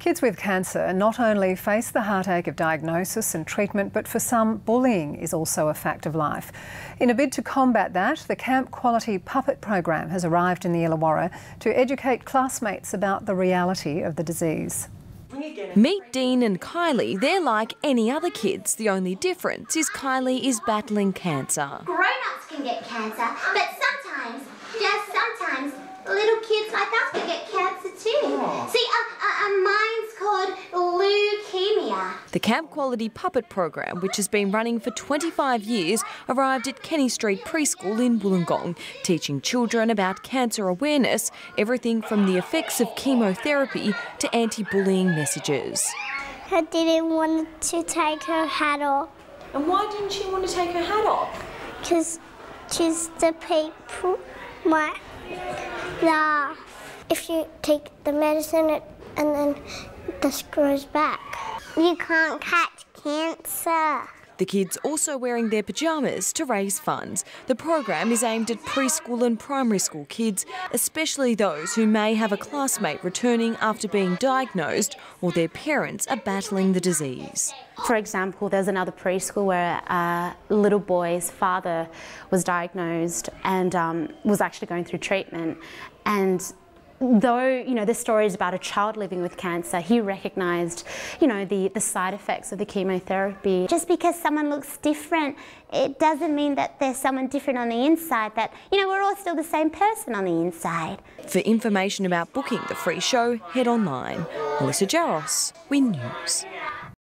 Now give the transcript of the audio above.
Kids with cancer not only face the heartache of diagnosis and treatment, but for some, bullying is also a fact of life. In a bid to combat that, the Camp Quality Puppet program has arrived in the Illawarra to educate classmates about the reality of the disease. Meet Dean and Kylie. They're like any other kids. The only difference is Kylie is battling cancer. Grown-ups can get cancer, but sometimes, just sometimes, little kids like us can get cancer too. Oh. See, a, a, a mine's called leukemia. The Camp Quality Puppet program, which has been running for 25 years, arrived at Kenny Street Preschool in Wollongong, teaching children about cancer awareness, everything from the effects of chemotherapy to anti-bullying messages. I didn't want to take her hat off. And why didn't she want to take her hat off? Because she's the people might laugh. If you take the medicine and then this grows back, you can't catch cancer. The kids also wearing their pyjamas to raise funds. The program is aimed at preschool and primary school kids, especially those who may have a classmate returning after being diagnosed or their parents are battling the disease. For example, there's another preschool where a little boy's father was diagnosed and um, was actually going through treatment and though you know this story is about a child living with cancer, he recognised you know the the side effects of the chemotherapy. Just because someone looks different, it doesn't mean that there's someone different on the inside. That you know we're all still the same person on the inside. For information about booking the free show, head online. Melissa Jaros, Win News.